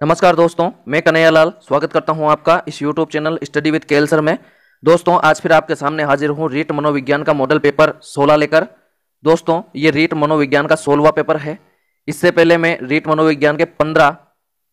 नमस्कार दोस्तों, मैं कन्हैया लाल स्वागत करता हूँ आपका इस YouTube चैनल स्टडी विद केलसर में। दोस्तों, आज फिर आपके सामने हाजिर हूँ रीट मनोविज्ञान का मॉडल पेपर 16 लेकर। दोस्तों, ये रीट मनोविज्ञान का सोलवा पेपर है। इससे पहले मैं रीट मनोविज्ञान के 15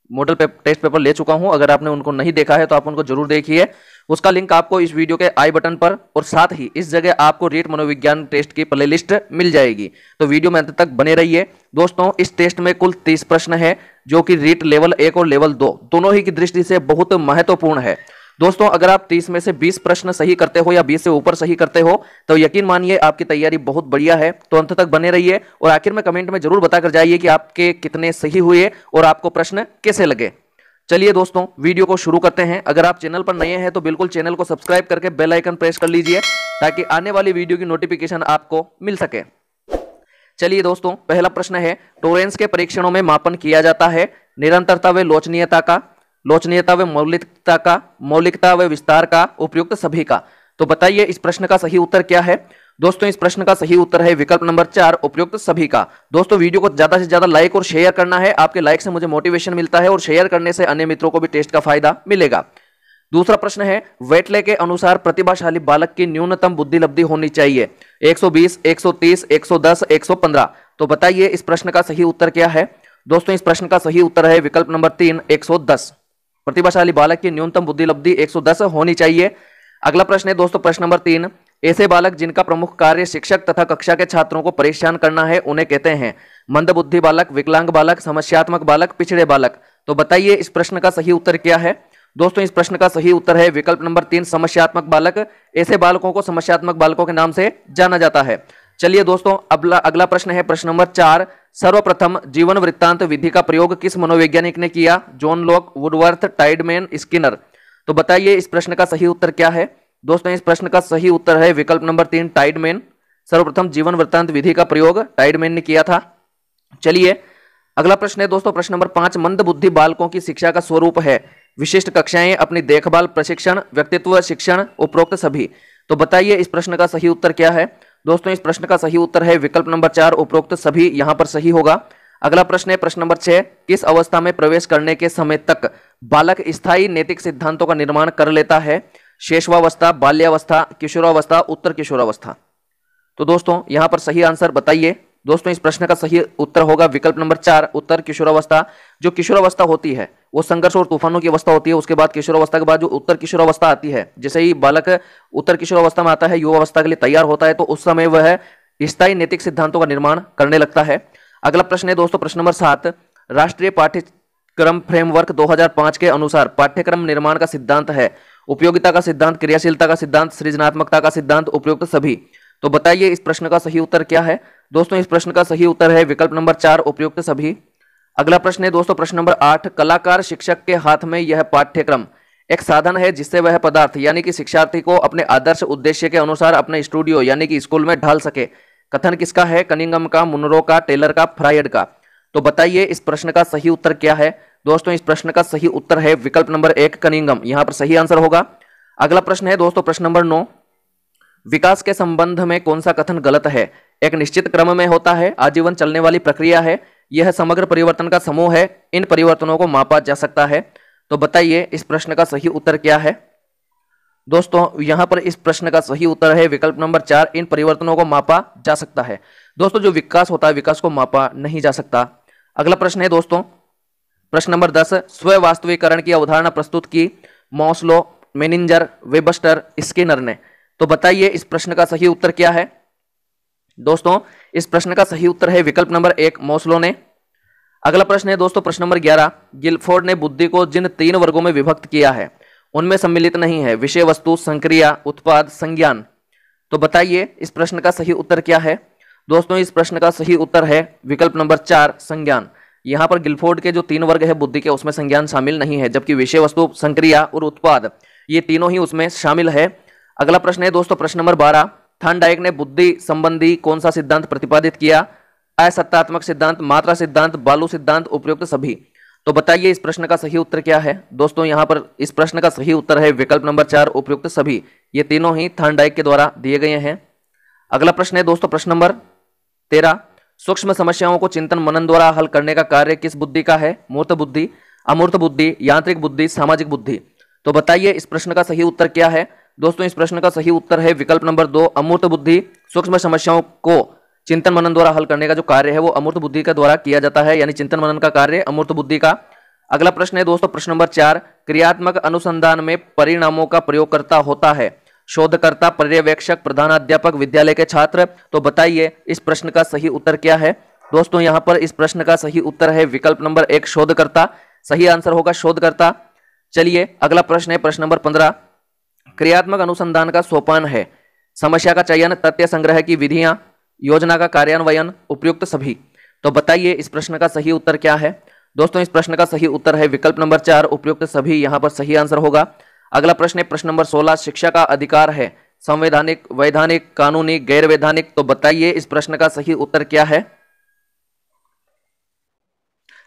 मॉडल पे, टेस्ट पेपर ले चुका हूँ। अगर आपने उनको नहीं देखा है तो आप उनको ज़रूर देखिए। उसका लिंक आपको इस वीडियो के आई बटन पर और साथ ही इस जगह आपको रेट मनोविज्ञान टेस्ट की प्ले लिस्ट मिल जाएगी। तो वीडियो में अंत तक बने रहिए। दोस्तों इस टेस्ट में कुल तीस प्रश्न है जो कि रेट लेवल एक और लेवल दो दोनों ही की दृष्टि से बहुत महत्वपूर्ण है। दोस्तों, अगर आप 30 में से 20 प्रश्न सही करते हो या 20 से ऊपर सही करते हो तो यकीन मानिए आपकी तैयारी बहुत बढ़िया है। तो अंत तक बने रहिए और आखिर में कमेंट में ज़रूर बताकर जाइए कि आपके कितने सही हुए और आपको प्रश्न कैसे लगे। चलिए दोस्तों, वीडियो को शुरू करते हैं। अगर आप चैनल पर नए हैं तो बिल्कुल चैनल को सब्सक्राइब करके बेल आइकन प्रेस कर लीजिए, ताकि आने वाली वीडियो की नोटिफिकेशन आपको मिल सके। चलिए दोस्तों, पहला प्रश्न है, टोरेंस के परीक्षणों में मापन किया जाता है, निरंतरता व लोचनीयता का। लोचनीयता व मौलिकता का मौलिकता व विस्तार का उपयुक्त सभी का। तो बताइए इस प्रश्न का सही उत्तर क्या है? दोस्तों इस प्रश्न का सही उत्तर है विकल्प नंबर चार उपयुक्त सभी का। दोस्तों वीडियो को ज़्यादा से ज़्यादा लाइक और शेयर करना है। आपके लाइक से मुझे मोटिवेशन मिलता है और शेयर करने से अन्य मित्रों को भी टेस्ट का फ़ायदा मिलेगा। दूसरा प्रश्न है वेटले के अनुसार प्रतिभाशाली बालक की न्यूनतम बुद्धि लब्धि होनी चाहिए। 120, 130, 110, 115 तो बताइए इस प्रश्न का सही उत्तर क्या है? दोस्तों इस प्रश्न का सही उत्तर है विकल्प नंबर तीन 110 प्रतिभाशाली बालक की न्यूनतम बुद्धि लब्धि 110 होनी चाहिए। अगला प्रश्न है दोस्तों, प्रश्न नंबर तीन। ऐसे बालक जिनका प्रमुख कार्य शिक्षक तथा कक्षा के छात्रों को परेशान करना है, उन्हें कहते हैं मंद बुद्धि बालक, विकलांग बालक, समस्यात्मक बालक, पिछड़े बालक। तो बताइए, इस प्रश्न का सही उत्तर क्या है? दोस्तों, इस प्रश्न का सही उत्तर है, विकल्प नंबर तीन, समस्यात्मक बालक। ऐसे बालकों को समस्यात्मक बालकों के नाम से जाना जाता है। चलिए दोस्तों, अगला अगला प्रश्न है प्रश्न नंबर चार। सर्वप्रथम जीवन वृत्तांत विधि का प्रयोग किस मनोवैज्ञानिक ने किया? John Locke, Woodworth, Tidman, Skinner. तो बताइए इस प्रश्न का सही उत्तर क्या है? दोस्तों, इस प्रश्न का सही उत्तर है विकल्प नंबर तीन, टाइडमैन। सर्वप्रथम जीवन वृत्तांत विधि का प्रयोग टाइडमैन ने किया था। चलिए, अगला प्रश्न है दोस्तों, प्रश्न नंबर पाँच। मंद बुद्धि बालकों की शिक्षा का स्वरूप है। विशिष्ट कक्षाएँ, अपनी देखभाल, प्रशिक्षण, व्यक्तित्व, शिक्षण, उपरोक्त सभी। तो बताइए इस प्रश्न का सही उत्तर क्या है? दोस्तों, इस प्रश्न का सही उत्तर है विकल्प नंबर चार, उपरोक्त सभी यहाँ पर सही होगा। अगला प्रश्न है, प्रश्न नंबर छह, किस अवस्था में प्रवेश करने के समय तक बालक स्थायी नैतिक सिद्धांतों का निर्माण कर लेता है? शेषवावस्था, बाल्यावस्था, किशोरावस्था, उत्तर किशोरावस्था। तो दोस्तों, यहाँ पर सही आंसर बताइए। दोस्तों, इस प्रश्न का सही उत्तर होगा विकल्प नंबर चार, उत्तर किशोरावस्था। जो किशोरावस्था होती है, वो संघर्ष और तूफानों की अवस्था होती है, उसके बाद किशोरावस्था के बाद जो उत्तर किशोरावस्था आती है, जैसे ही बालक उत्तर किशोरावस्था में आता है, युवा अवस्था के लिए तैयार होता है तो उस समय वह स्थायी नैतिक सिद्धांतों का निर्माण करने लगता है। अगला प्रश्न है दोस्तों, प्रश्न नंबर सात, राष्ट्रीय पाठ्यक्रम फ्रेमवर्क 2005 के अनुसार पाठ्यक्रम निर्माण का सिद्धांत है। उपयोगिता का सिद्धांत, क्रियाशीलता का सिद्धांत, सृजनात्मकता का सिद्धांत उपयुक्त सभी। तो बताइए इस प्रश्न का सही उत्तर क्या है? दोस्तों, इस प्रश्न का सही उत्तर है विकल्प नंबर चार, उपयुक्त सभी। अगला प्रश्न है दोस्तों, प्रश्न नंबर आठ, कलाकार शिक्षक के हाथ में यह पाठ्यक्रम एक साधन है जिससे वह पदार्थ, यानी कि शिक्षार्थी को अपने आदर्श उद्देश्य के अनुसार अपने स्टूडियो, यानी कि स्कूल में ढाल सके। कथन किसका है? कनिंगम का, मुनरो का, टेलर का फ्राइड का। तो बताइए इस प्रश्न का सही उत्तर क्या है? दोस्तों, इस प्रश्न का सही उत्तर है विकल्प नंबर एक, कनिंगम। यहाँ पर सही आंसर होगा। अगला प्रश्न है दोस्तों, प्रश्न नंबर नौ विकास के संबंध में कौन सा कथन गलत है? एक निश्चित क्रम में होता है, आजीवन चलने वाली प्रक्रिया है, यह समग्र परिवर्तन का समूह है, इन परिवर्तनों को मापा जा सकता है। तो बताइए, इस प्रश्न का सही उत्तर क्या है? दोस्तों, यहाँ पर इस प्रश्न का सही उत्तर है, विकल्प नंबर चार, इन परिवर्तनों को मापा जा सकता है। दोस्तों, जो विकास होता है, विकास को मापा नहीं जा सकता। अगला प्रश्न है दोस्तों, प्रश्न नंबर दस स्व वास्तविकरण की अवधारणा प्रस्तुत की, मॉसलो, मेनिंजर, वेबस्टर, स्किनर ने। तो बताइए, इस प्रश्न का सही उत्तर क्या है? दोस्तों, इस प्रश्न का सही उत्तर है विकल्प नंबर एक, मोसलो ने। अगला प्रश्न है दोस्तों, प्रश्न नंबर ग्यारह। गिलफोर्ड ने बुद्धि को जिन तीन वर्गों में विभक्त किया है, उनमें सम्मिलित नहीं है। विषय वस्तु, संक्रिया, उत्पाद, संज्ञान। तो बताइए, इस प्रश्न का सही उत्तर क्या है? दोस्तों, इस प्रश्न का सही उत्तर है विकल्प नंबर चार, संज्ञान। यहाँ पर गिलफोर्ड के जो तीन वर्ग है बुद्धि के, उसमें संज्ञान शामिल नहीं है, जबकि विषय वस्तु, संक्रिया और उत्पाद, ये तीनों ही उसमें शामिल है। अगला प्रश्न है दोस्तों, प्रश्न नंबर बारह। थन डाइक ने बुद्धि संबंधी कौन सा सिद्धांत प्रतिपादित किया? असत्तात्मक सिद्धांत, मात्रा सिद्धांत, बालू सिद्धांत, उपयुक्त सभी। तो बताइए इस प्रश्न का सही उत्तर क्या है? दोस्तों, यहाँ पर इस प्रश्न का सही उत्तर है विकल्प नंबर चार, उपयुक्त सभी। ये तीनों ही थन डाइक के द्वारा दिए गए हैं। अगला प्रश्न है दोस्तों, प्रश्न नंबर तेरह। सूक्ष्म समस्याओं को चिंतन मनन द्वारा हल करने का कार्य किस बुद्धि का है? मूर्त बुद्धि, अमूर्त बुद्धि, यांत्रिक बुद्धि, सामाजिक बुद्धि। तो बताइए इस प्रश्न का सही उत्तर क्या है? दोस्तों, इस प्रश्न का सही उत्तर है विकल्प नंबर दो, अमूर्त बुद्धि। सूक्ष्म समस्याओं को चिंतन मनन द्वारा हल करने का जो कार्य है, वो अमूर्त बुद्धि के द्वारा किया जाता है, यानी चिंतन मनन का कार्य, अमूर्त बुद्धि का। अगला प्रश्न है दोस्तों, प्रश्न नंबर चार, क्रियात्मक अनुसंधान में परिणामों का प्रयोग करता होता है। शोधकर्ता, पर्यवेक्षक, प्रधानाध्यापक, विद्यालय के छात्र तो बताइए, इस प्रश्न का सही उत्तर क्या है? दोस्तों, यहाँ पर इस प्रश्न का सही उत्तर है विकल्प नंबर एक, शोधकर्ता। सही आंसर होगा शोधकर्ता। चलिए, अगला प्रश्न है प्रश्न नंबर पंद्रह। क्रियात्मक अनुसंधान का सोपान है। समस्या का चयन, तथ्य संग्रह की विधियाँ, योजना का कार्यान्वयन, उपयुक्त सभी। तो बताइए, इस प्रश्न का सही उत्तर क्या है? दोस्तों, इस प्रश्न का सही उत्तर है विकल्प नंबर चार, उपयुक्त सभी। यहाँ पर सही आंसर होगा। अगला प्रश्न है, प्रश्न नंबर सोलह, शिक्षा का अधिकार है। संवैधानिक, वैधानिक, कानूनी गैर वैधानिक तो बताइए, इस प्रश्न का सही उत्तर क्या है?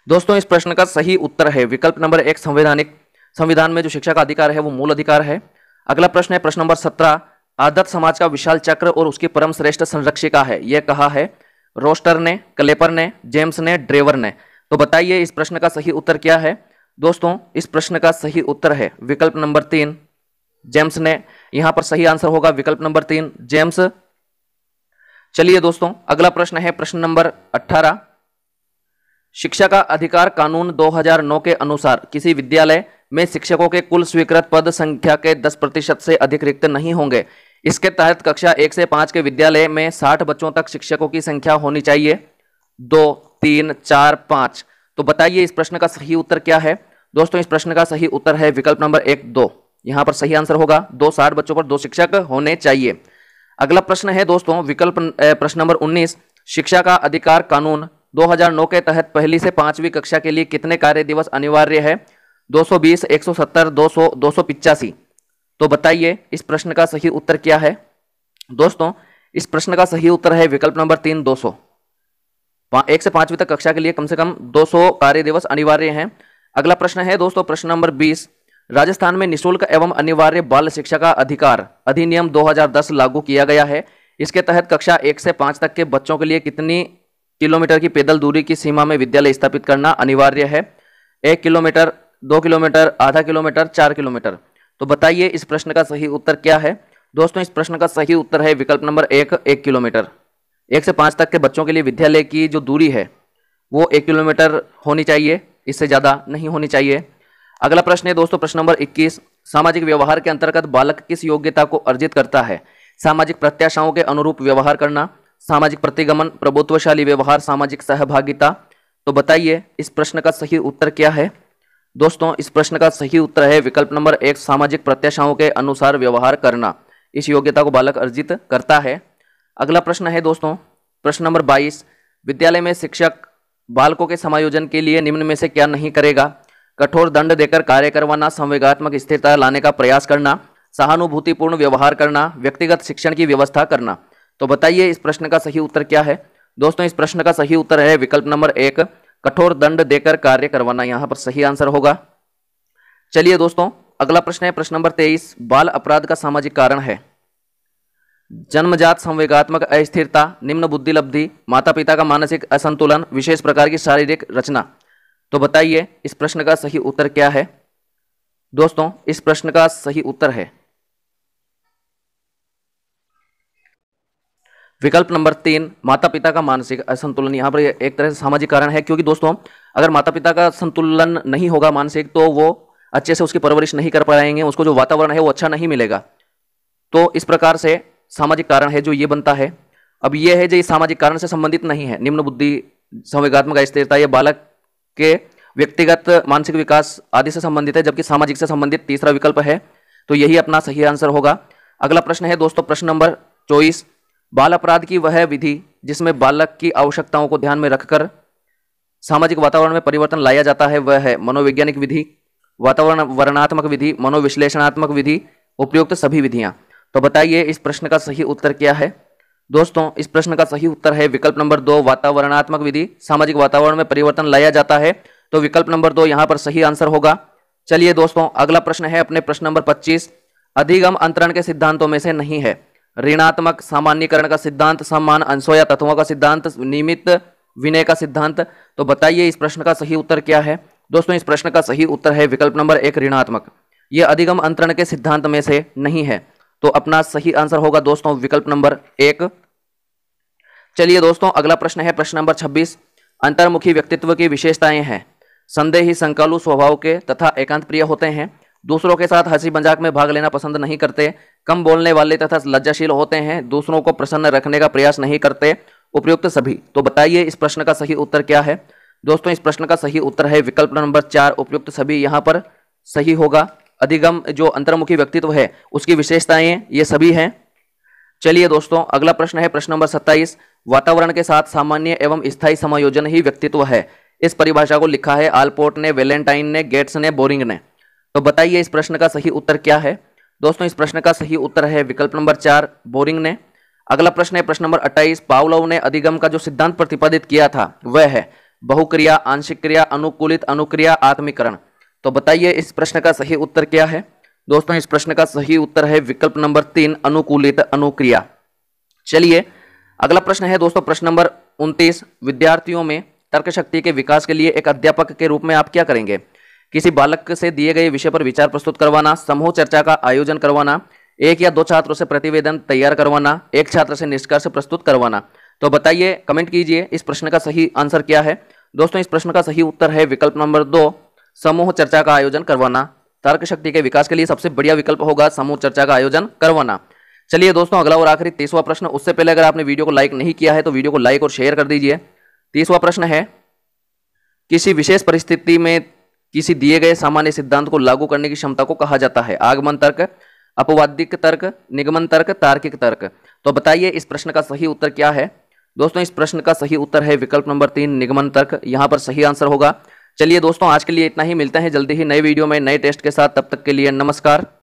दोस्तों, इस प्रश्न का सही उत्तर है विकल्प नंबर एक, संवैधानिक। संविधान में जो शिक्षा का अधिकार है, वो मूल अधिकार है। अगला प्रश्न है, प्रश्न नंबर सत्रह। आदत समाज का विशाल चक्र और उसकी परम श्रेष्ठ संरक्षिका है। यह कहा है, रोस्टर ने, क्लेपर ने, जेम्स ने, ड्रेवर ने। तो बताइए, इस प्रश्न का सही उत्तर क्या है? दोस्तों, इस प्रश्न का सही उत्तर है, विकल्प नंबर तीन। जेम्स ने, यहाँ पर सही आंसर होगा विकल्प नंबर तीन। जेम्स, चलिए दोस्तों, अगला प्रश्न है, प्रश्न नंबर 18 शिक्षा का अधिकार कानून 2009 के अनुसार किसी विद्यालय में शिक्षकों के कुल स्वीकृत पद संख्या के 10 प्रतिशत से अधिक रिक्त नहीं होंगे। इसके तहत कक्षा एक से पाँच के विद्यालय में 60 बच्चों तक शिक्षकों की संख्या होनी चाहिए। दो, तीन, चार, पाँच। तो बताइए इस प्रश्न का सही उत्तर क्या है? दोस्तों, इस प्रश्न का सही उत्तर है विकल्प नंबर एक, दो। यहाँ पर सही आंसर होगा। दो, साठ बच्चों पर दो शिक्षक होने चाहिए। अगला प्रश्न है दोस्तों, विकल्प प्रश्न नंबर उन्नीस। शिक्षा का अधिकार कानून। 2009 के तहत पहली से पांचवी कक्षा के लिए कितने कार्य दिवस अनिवार्य है? 220, 170, 200, दो तो बताइए इस प्रश्न का सही उत्तर क्या है? दोस्तों इस प्रश्न का सही उत्तर है विकल्प नंबर तीन 200 एक से पांचवी तक कक्षा के लिए कम से कम 200 कार्य दिवस अनिवार्य हैं। अगला प्रश्न है दोस्तों प्रश्न नंबर 20 राजस्थान में निशुल्क एवं अनिवार्य बाल शिक्षा का अधिकार अधिनियम 2010 लागू किया गया है। इसके तहत कक्षा एक से पाँच तक के बच्चों के लिए कितनी किलोमीटर की पैदल दूरी की सीमा में विद्यालय स्थापित करना अनिवार्य है? एक किलोमीटर दो किलोमीटर, आधा किलोमीटर, चार किलोमीटर। तो बताइए इस प्रश्न का सही उत्तर क्या है? दोस्तों, इस प्रश्न का सही उत्तर है विकल्प नंबर एक एक किलोमीटर। एक से पाँच तक के बच्चों के लिए विद्यालय की जो दूरी है, वो एक किलोमीटर होनी चाहिए। इससे ज़्यादा नहीं होनी चाहिए। अगला प्रश्न है दोस्तों, प्रश्न नंबर 21 सामाजिक व्यवहार के अंतर्गत बालक किस योग्यता को अर्जित करता है? सामाजिक प्रत्याशाओं के अनुरूप व्यवहार करना, सामाजिक प्रतिगमन, प्रभुत्वशाली व्यवहार, सामाजिक सहभागिता। तो बताइए इस प्रश्न का सही उत्तर क्या है? दोस्तों, इस प्रश्न का सही उत्तर है विकल्प नंबर एक, सामाजिक प्रत्याशाओं के अनुसार व्यवहार करना। इस योग्यता को बालक अर्जित करता है। अगला प्रश्न है दोस्तों, प्रश्न नंबर 22 विद्यालय में शिक्षक बालकों के समायोजन के लिए निम्न में से क्या नहीं करेगा? कठोर दंड देकर कार्य करवाना, संवेगात्मक स्थिरता लाने का प्रयास करना, सहानुभूतिपूर्ण व्यवहार करना, व्यक्तिगत शिक्षण की व्यवस्था करना। तो बताइए, इस प्रश्न का सही उत्तर क्या है? दोस्तों, इस प्रश्न का सही उत्तर है विकल्प नंबर एक कठोर दंड देकर कार्य करवाना यहाँ पर सही आंसर होगा। चलिए दोस्तों, अगला प्रश्न है, प्रश्न नंबर तेईस। बाल अपराध का सामाजिक कारण है। जन्मजात संवेगात्मक अस्थिरता, निम्न बुद्धि लब्धि माता पिता का मानसिक असंतुलन, विशेष प्रकार की शारीरिक रचना। तो बताइए, इस प्रश्न का सही उत्तर क्या है? दोस्तों, इस प्रश्न का सही उत्तर है। विकल्प नंबर तीन माता पिता का मानसिक असंतुलन। यहाँ पर एक तरह से सामाजिक कारण है, क्योंकि दोस्तों, अगर माता पिता का संतुलन नहीं होगा मानसिक तो वो अच्छे से उसकी परवरिश नहीं कर पाएँगे, उसको जो वातावरण है वो अच्छा नहीं मिलेगा। तो इस प्रकार से सामाजिक कारण है जो ये बनता है। अब ये है जो ये सामाजिक कारण से संबंधित नहीं है। निम्न बुद्धि, संवेगात्मक स्थिरता ये बालक के व्यक्तिगत मानसिक विकास आदि से संबंधित है, जबकि सामाजिक से संबंधित तीसरा विकल्प है। तो यही अपना सही आंसर होगा। अगला प्रश्न है दोस्तों, प्रश्न नंबर चौबीस। बाल अपराध की वह विधि जिसमें बालक की आवश्यकताओं को ध्यान में रखकर सामाजिक वातावरण में परिवर्तन लाया जाता है, वह है मनोवैज्ञानिक विधि, वातावरण वर्णात्मक विधि, मनोविश्लेषणात्मक विधि, उपयुक्त सभी विधियाँ। तो बताइए, इस प्रश्न का सही उत्तर क्या है? दोस्तों, इस प्रश्न का सही उत्तर है विकल्प नंबर दो, वातावरणात्मक विधि। सामाजिक वातावरण में परिवर्तन लाया जाता है तो विकल्प नंबर दो यहाँ पर सही आंसर होगा। चलिए दोस्तों, अगला प्रश्न है अपने प्रश्न नंबर 25 अधिगम अंतरण के सिद्धांतों में से नहीं है। ऋणात्मक सामान्यकरण का सिद्धांत सम्मान अंशों या तत्वों का सिद्धांत, नियमित विनय का सिद्धांत। तो बताइए इस प्रश्न का सही उत्तर क्या है? दोस्तों, इस प्रश्न का सही उत्तर है विकल्प नंबर एक, ऋणात्मक। यह अधिगम अंतरण के सिद्धांत में से नहीं है। तो अपना सही आंसर होगा दोस्तों विकल्प नंबर एक। चलिए दोस्तों, अगला प्रश्न है प्रश्न नंबर 26 अंतर्मुखी व्यक्तित्व की विशेषताएँ हैं। संदेही संकालु स्वभाव के तथा एकांत प्रिय होते हैं। दूसरों के साथ हँसी मज़ाक में भाग लेना पसंद नहीं करते। कम बोलने वाले तथा लज्जाशील होते हैं, दूसरों को प्रसन्न रखने का प्रयास नहीं करते। उपयुक्त सभी। तो बताइए, इस प्रश्न का सही उत्तर क्या है? दोस्तों, इस प्रश्न का सही उत्तर है विकल्प नंबर चार, उपयुक्त सभी। यहाँ पर सही होगा। अधिगम, जो अंतर्मुखी व्यक्तित्व है, उसकी विशेषताएँ ये सभी हैं। चलिए दोस्तों, अगला प्रश्न है प्रश्न नंबर सत्ताईस। वातावरण के साथ सामान्य एवं स्थायी समायोजन ही व्यक्तित्व है। इस परिभाषा को लिखा है आलपोर्ट ने, वेलेंटाइन ने, गेट्स ने, बोरिंग ने। तो बताइए इस प्रश्न का सही उत्तर क्या है? दोस्तों, इस प्रश्न का सही उत्तर है विकल्प नंबर चार, बोरिंग ने। अगला प्रश्न है, प्रश्न नंबर अट्ठाईस पावलव ने अधिगम का जो सिद्धांत प्रतिपादित किया था, वह है बहुक्रिया, आंशिक क्रिया, अनुकूलित अनुक्रिया, आत्मीकरण। तो बताइए इस प्रश्न का सही उत्तर क्या है? दोस्तों, इस प्रश्न का सही उत्तर है विकल्प नंबर तीन, अनुकूलित अनुक्रिया। चलिए, अगला प्रश्न है दोस्तों, प्रश्न नंबर उनतीस, विद्यार्थियों में तर्क शक्ति के विकास के लिए एक अध्यापक के रूप में आप क्या करेंगे? किसी बालक से दिए गए विषय पर विचार प्रस्तुत करवाना, समूह चर्चा का आयोजन करवाना, एक या दो छात्रों से प्रतिवेदन तैयार करवाना, एक छात्र से निष्कर्ष प्रस्तुत करवाना। तो बताइए, कमेंट कीजिए, इस प्रश्न का सही आंसर क्या है? दोस्तों, इस प्रश्न का सही उत्तर है विकल्प नंबर दो, समूह चर्चा का आयोजन करवाना। तर्क शक्ति के विकास के लिए सबसे बढ़िया विकल्प होगा समूह चर्चा का आयोजन करवाना। चलिए दोस्तों, अगला और आखिरी तीसवा प्रश्न, उससे पहले अगर आपने वीडियो को लाइक नहीं किया है तो वीडियो को लाइक और शेयर कर दीजिए। तीसवा प्रश्न है, किसी विशेष परिस्थिति में किसी दिए गए सामान्य सिद्धांत को लागू करने की क्षमता को कहा जाता है। आगमन तर्क, अपवादिक तर्क, निगमन तर्क, तार्किक तर्क। तो बताइए, इस प्रश्न का सही उत्तर क्या है? दोस्तों, इस प्रश्न का सही उत्तर है विकल्प नंबर तीन, निगमन तर्क। यहाँ पर सही आंसर होगा। चलिए दोस्तों, आज के लिए इतना ही। मिलते हैं जल्दी ही नए वीडियो में, नए टेस्ट के साथ। तब तक के लिए नमस्कार।